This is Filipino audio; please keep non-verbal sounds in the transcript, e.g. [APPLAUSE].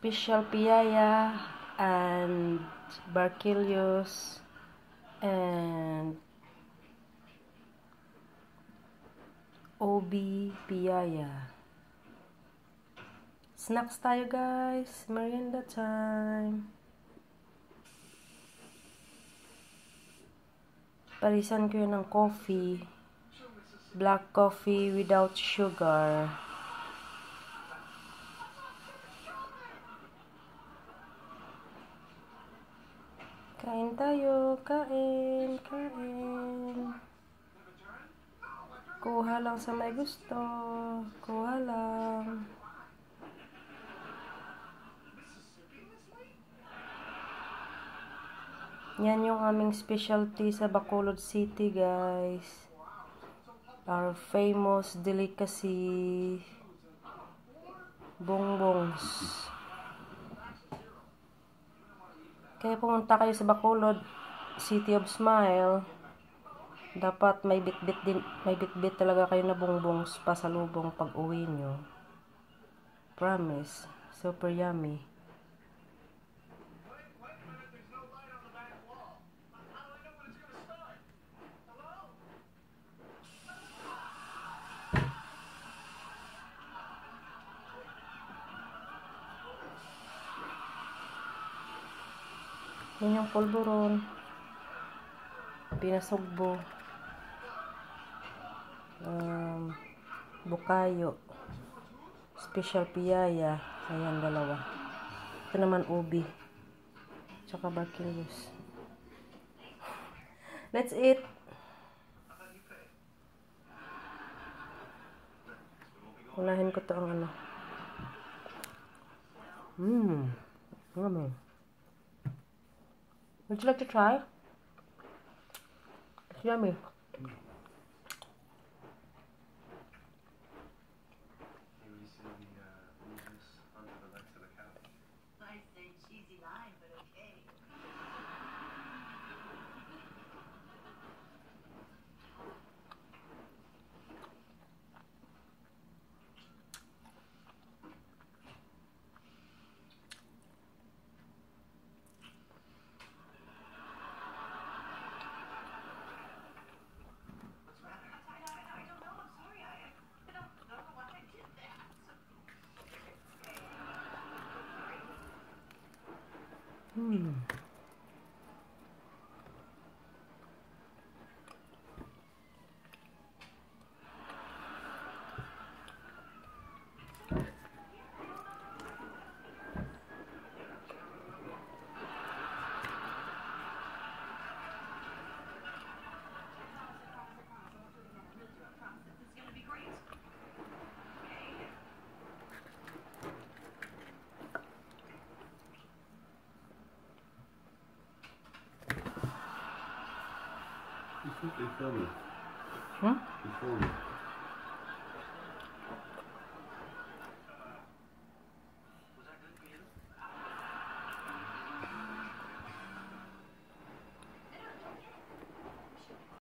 Special Piyaya, and Barquilios, and Obi Piyaya. Snacks tayo guys. Merienda time. Parisan ko yun ng coffee. Black coffee without sugar. Kain tayo. Kain. Kain. Kuha lang sa may gusto. Kuha lang. Yan yung aming specialty sa Bacolod City, guys. Our famous delicacy. Bongbongs. Kaya pumunta kayo sa Bacolod City of Smile. Dapat may bit-bit din, may bit-bit talaga kayo na bongbongs pa sa lubong pag uwi nyo. Promise. Super yummy. Yan yung pulburon. Pinasugbo. Um, bukayo. Special piyaya. Ayan, dalawa. Ito naman ubi. Tsaka bakilius. [SIGHS] Let's eat. Unahin ko to ang ano. Mmm. Mmm. Would you like to try? It's yummy. Hmm. They filmed me. What? They filmed me.